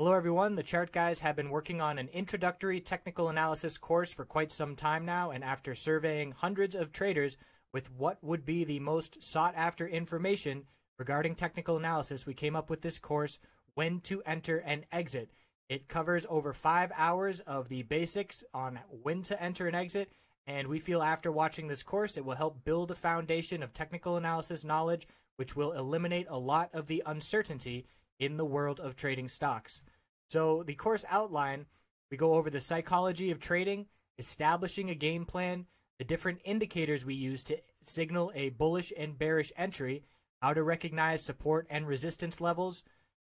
Hello, everyone. The Chart Guys have been working on an introductory technical analysis course for quite some time now, and after surveying hundreds of traders with what would be the most sought after information regarding technical analysis, we came up with this course, When to Enter and Exit. It covers over five hours of the basics on when to enter and exit, and we feel after watching this course, it will help build a foundation of technical analysis knowledge, which will eliminate a lot of the uncertainty in the world of trading stocks. So, the course outline, we go over the psychology of trading, establishing a game plan, the different indicators we use to signal a bullish and bearish entry, how to recognize support and resistance levels,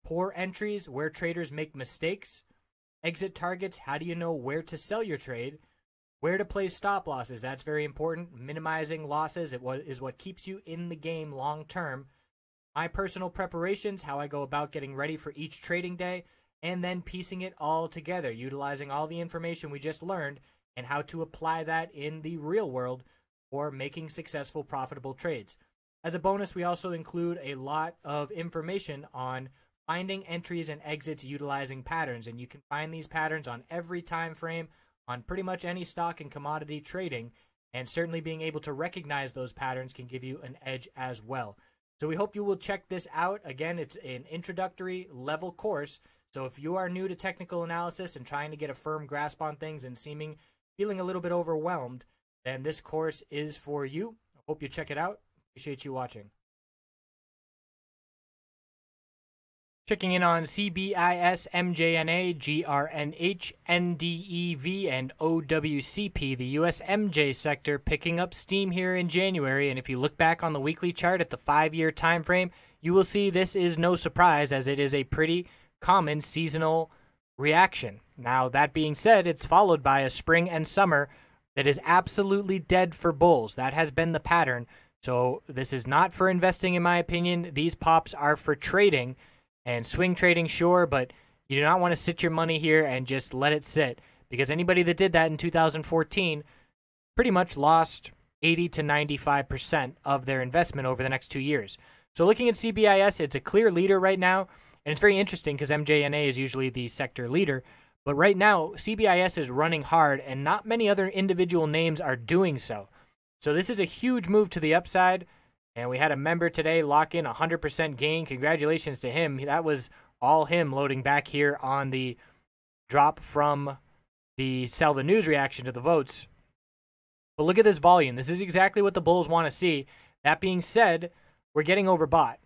poor entries, where traders make mistakes, exit targets, how do you know where to sell your trade, where to place stop losses, that's very important. Minimizing losses is what keeps you in the game long term my personal preparations, how I go about getting ready for each trading day, and then piecing it all together, utilizing all the information we just learned and how to apply that in the real world for making successful, profitable trades. As a bonus, we also include a lot of information on finding entries and exits utilizing patterns, and you can find these patterns on every time frame on pretty much any stock and commodity trading, and certainly being able to recognize those patterns can give you an edge as well. So we hope you will check this out. Again, it's an introductory level course. So if you are new to technical analysis and trying to get a firm grasp on things and seeming feeling a little bit overwhelmed, then this course is for you. I hope you check it out. Appreciate you watching. Checking in on CBIS, MJNA, GRNH, NDEV, and OWCP, the USMJ sector picking up steam here in January. And if you look back on the weekly chart at the five year time frame, you will see this is no surprise as it is a pretty common seasonal reaction. Now, that being said, it's followed by a spring and summer that is absolutely dead for bulls. That has been the pattern. So, this is not for investing, in my opinion. These pops are for trading and swing trading, sure, but you do not want to sit your money here and just let it sit because anybody that did that in 2014 pretty much lost 80 to 95% of their investment over the next two years. So looking at CBIS, it's a clear leader right now. And it's very interesting because MJNA is usually the sector leader. But right now, CBIS is running hard, and not many other individual names are doing so. So this is a huge move to the upside. And we had a member today lock in 100% gain. Congratulations to him. That was all him loading back here on the drop from the sell the news reaction to the votes. But look at this volume. This is exactly what the Bulls want to see. That being said, we're getting overbought.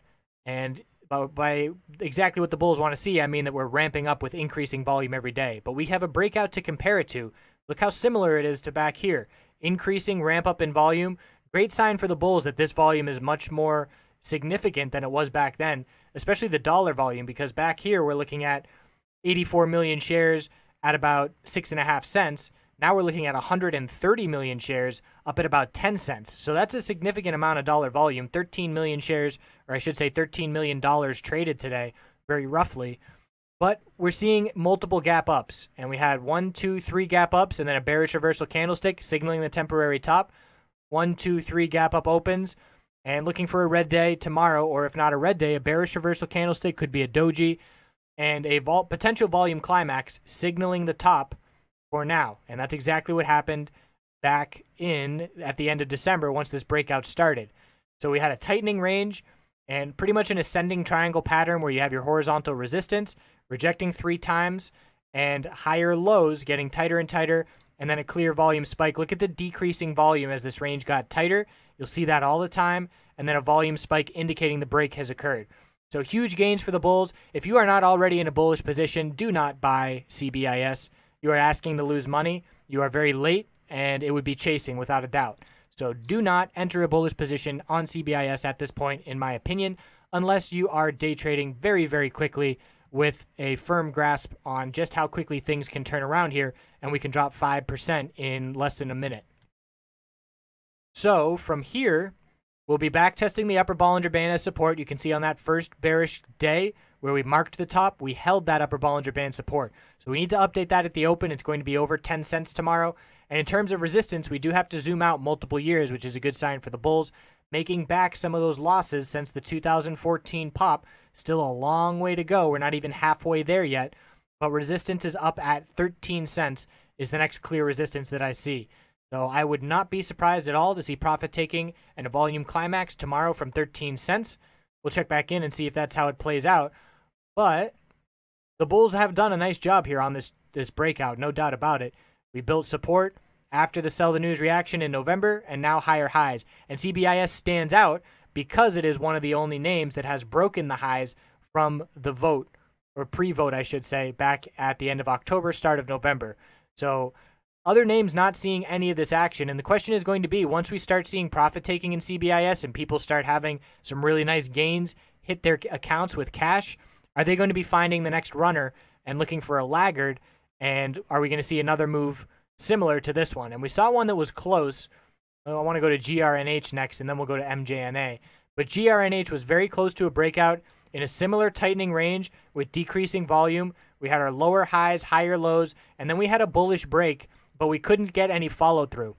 And by exactly what the Bulls want to see, I mean that we're ramping up with increasing volume every day. But we have a breakout to compare it to. Look how similar it is to back here. Increasing ramp up in volume, Great sign for the Bulls that this volume is much more significant than it was back then, especially the dollar volume, because back here we're looking at 84 million shares at about six and a half cents. Now we're looking at 130 million shares up at about 10 cents. So that's a significant amount of dollar volume. 13 million shares, or I should say 13 million dollars traded today, very roughly. But we're seeing multiple gap ups, and we had one, two, three gap ups, and then a bearish reversal candlestick signaling the temporary top one, two, three gap up opens, and looking for a red day tomorrow, or if not a red day, a bearish reversal candlestick could be a doji, and a vol- potential volume climax signaling the top for now. And that's exactly what happened back in at the end of December once this breakout started. So we had a tightening range and pretty much an ascending triangle pattern where you have your horizontal resistance rejecting three times and higher lows getting tighter and tighter and then a clear volume spike. Look at the decreasing volume as this range got tighter. You'll see that all the time, and then a volume spike indicating the break has occurred. So huge gains for the Bulls. If you are not already in a bullish position, do not buy CBIS. You are asking to lose money. You are very late, and it would be chasing without a doubt. So do not enter a bullish position on CBIS at this point, in my opinion, unless you are day trading very, very quickly with a firm grasp on just how quickly things can turn around here, and we can drop 5% in less than a minute. So from here, we'll be back testing the upper Bollinger Band as support. You can see on that first bearish day where we marked the top, we held that upper Bollinger Band support. So we need to update that at the open. It's going to be over 10 cents tomorrow. And in terms of resistance, we do have to zoom out multiple years, which is a good sign for the bulls, making back some of those losses since the 2014 pop Still a long way to go. We're not even halfway there yet. But resistance is up at 13 cents is the next clear resistance that I see. So I would not be surprised at all to see profit taking and a volume climax tomorrow from 13 cents. We'll check back in and see if that's how it plays out. But the Bulls have done a nice job here on this this breakout, no doubt about it. We built support after the sell the news reaction in November and now higher highs. And CBIS stands out because it is one of the only names that has broken the highs from the vote or pre-vote I should say back at the end of October, start of November. So other names not seeing any of this action. And the question is going to be once we start seeing profit taking in CBIS and people start having some really nice gains hit their accounts with cash, are they going to be finding the next runner and looking for a laggard? And are we going to see another move similar to this one? And we saw one that was close. I want to go to GRNH next and then we'll go to MJNA. But GRNH was very close to a breakout in a similar tightening range with decreasing volume. We had our lower highs, higher lows, and then we had a bullish break, but we couldn't get any follow through.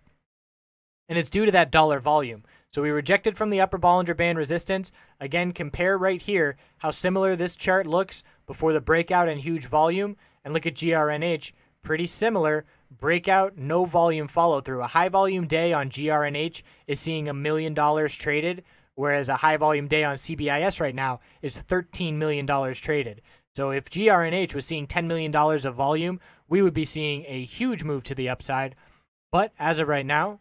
And it's due to that dollar volume. So we rejected from the upper Bollinger Band resistance. Again, compare right here how similar this chart looks before the breakout and huge volume. And look at GRNH, pretty similar. Breakout, no volume follow through. A high volume day on GRNH is seeing a million dollars traded, whereas a high volume day on CBIS right now is $13 million traded. So if GRNH was seeing $10 million of volume, we would be seeing a huge move to the upside. But as of right now,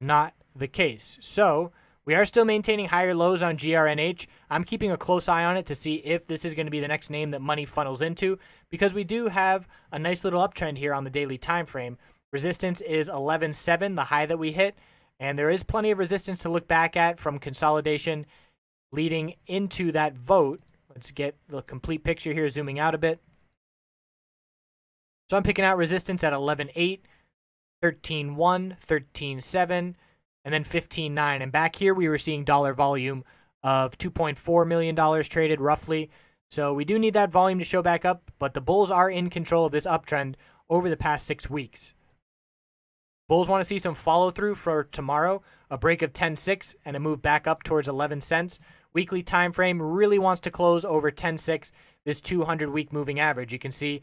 not the case. So we are still maintaining higher lows on GRNH. I'm keeping a close eye on it to see if this is going to be the next name that money funnels into because we do have a nice little uptrend here on the daily time frame. Resistance is 11.7, the high that we hit. And there is plenty of resistance to look back at from consolidation leading into that vote. Let's get the complete picture here, zooming out a bit. So I'm picking out resistance at 11.8, 13.1, 13.7, and then 15.9. And back here, we were seeing dollar volume of $2.4 million traded roughly. So we do need that volume to show back up, but the Bulls are in control of this uptrend over the past six weeks. Bulls want to see some follow through for tomorrow, a break of 10.6 and a move back up towards 11 cents. Weekly time frame really wants to close over 10.6, this 200 week moving average. You can see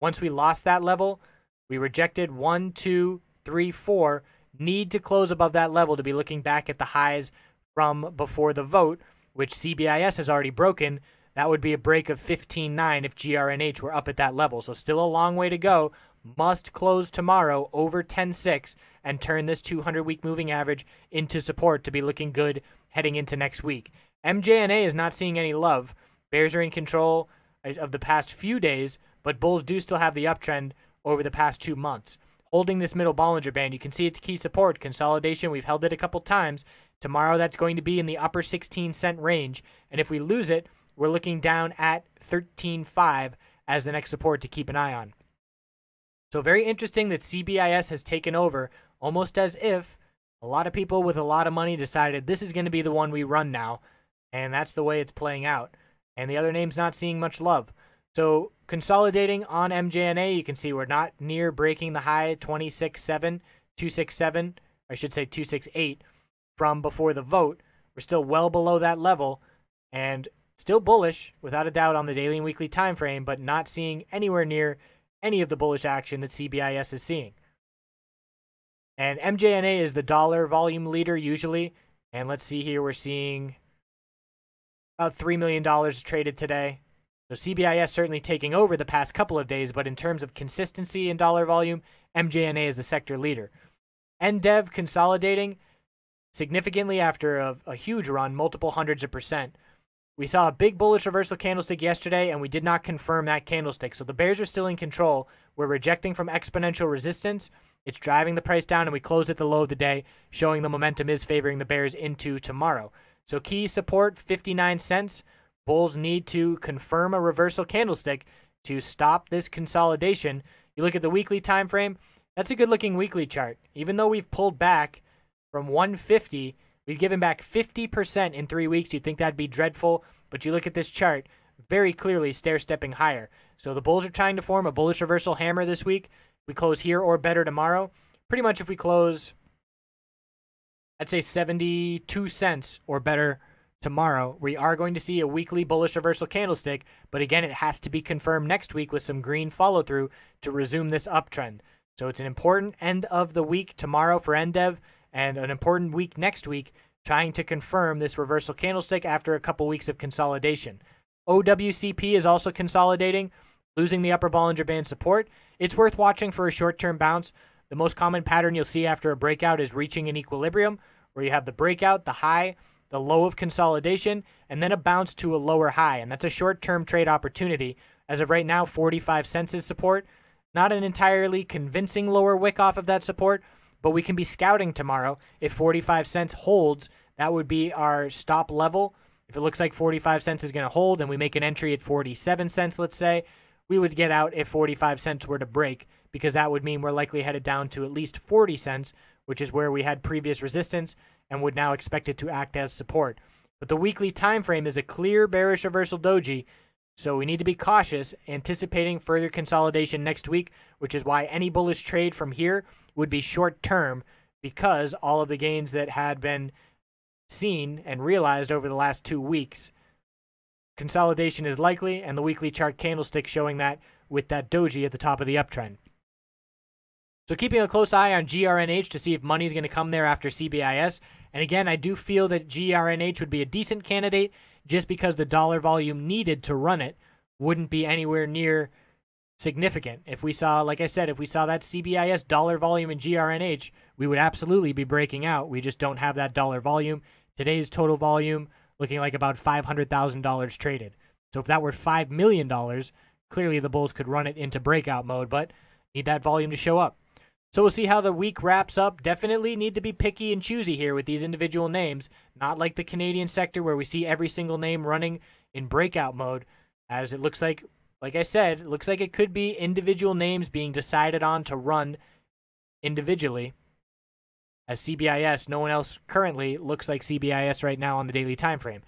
once we lost that level, we rejected one, two, three, four. Need to close above that level to be looking back at the highs from before the vote, which CBIS has already broken. That would be a break of 15.9 if GRNH were up at that level. So still a long way to go, must close tomorrow over 10.6 and turn this 200 week moving average into support to be looking good heading into next week. MJNA is not seeing any love. Bears are in control of the past few days, but Bulls do still have the uptrend over the past two months. Holding this middle Bollinger Band, you can see its key support, consolidation. We've held it a couple times. Tomorrow, that's going to be in the upper 16 cent range. And if we lose it, we're looking down at 13.5 as the next support to keep an eye on. So very interesting that CBIS has taken over almost as if a lot of people with a lot of money decided this is going to be the one we run now. And that's the way it's playing out. And the other name's not seeing much love. So consolidating on MJNA, you can see we're not near breaking the high 26.7, 267, I should say 268 from before the vote. We're still well below that level and still bullish without a doubt on the daily and weekly time frame, but not seeing anywhere near any of the bullish action that CBIS is seeing. And MJNA is the dollar volume leader usually. And let's see here, we're seeing about $3 million traded today. So CBIS certainly taking over the past couple of days, but in terms of consistency in dollar volume, MJNA is the sector leader. NDEV consolidating significantly after a, a huge run, multiple hundreds of percent. We saw a big bullish reversal candlestick yesterday, and we did not confirm that candlestick. So the bears are still in control. We're rejecting from exponential resistance. It's driving the price down, and we close at the low of the day, showing the momentum is favoring the bears into tomorrow. So key support, 59 cents. Bulls need to confirm a reversal candlestick to stop this consolidation. You look at the weekly time frame, that's a good looking weekly chart. Even though we've pulled back from 150 We've given back 50% in three weeks. You'd think that'd be dreadful, but you look at this chart, very clearly stair stepping higher. So the Bulls are trying to form a bullish reversal hammer this week. We close here or better tomorrow. Pretty much if we close, I'd say 72 cents or better tomorrow. We are going to see a weekly bullish reversal candlestick, but again, it has to be confirmed next week with some green follow through to resume this uptrend. So it's an important end of the week tomorrow for NDEV and an important week next week trying to confirm this reversal candlestick after a couple weeks of consolidation. OWCP is also consolidating, losing the upper Bollinger Band support. It's worth watching for a short term bounce. The most common pattern you'll see after a breakout is reaching an equilibrium, where you have the breakout, the high, the low of consolidation, and then a bounce to a lower high. And that's a short term trade opportunity. As of right now, 45 cents is support. Not an entirely convincing lower wick off of that support, but we can be scouting tomorrow. If 45 cents holds, that would be our stop level. If it looks like 45 cents is going to hold and we make an entry at 47 cents, let's say, we would get out if 45 cents were to break because that would mean we're likely headed down to at least 40 cents, which is where we had previous resistance and would now expect it to act as support. But the weekly time frame is a clear bearish reversal doji, so we need to be cautious, anticipating further consolidation next week, which is why any bullish trade from here would be short term because all of the gains that had been seen and realized over the last two weeks. Consolidation is likely, and the weekly chart candlestick showing that with that doji at the top of the uptrend. So keeping a close eye on GRNH to see if money is going to come there after CBIS. And again, I do feel that GRNH would be a decent candidate just because the dollar volume needed to run it wouldn't be anywhere near significant. If we saw, like I said, if we saw that CBIS dollar volume in GRNH, we would absolutely be breaking out. We just don't have that dollar volume. Today's total volume looking like about $500,000 traded. So if that were $5 million, clearly the Bulls could run it into breakout mode, but need that volume to show up. So we'll see how the week wraps up. Definitely need to be picky and choosy here with these individual names, not like the Canadian sector where we see every single name running in breakout mode, as it looks like, like I said, it looks like it could be individual names being decided on to run individually. As CBIS, no one else currently looks like CBIS right now on the daily time frame.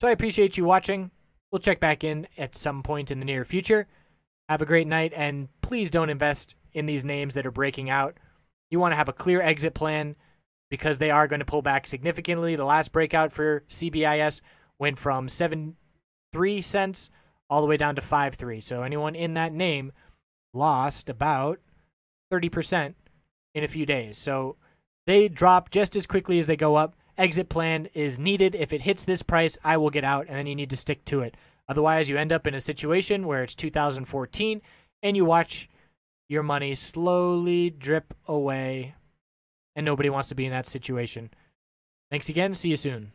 So I appreciate you watching. We'll check back in at some point in the near future. Have a great night, and please don't invest in these names that are breaking out. You want to have a clear exit plan because they are going to pull back significantly. The last breakout for CBIS went from 7.3 3 cents all the way down to 5.3. So anyone in that name lost about 30% in a few days. So they drop just as quickly as they go up. Exit plan is needed. If it hits this price, I will get out, and then you need to stick to it. Otherwise, you end up in a situation where it's 2014 and you watch your money slowly drip away, and nobody wants to be in that situation. Thanks again. See you soon.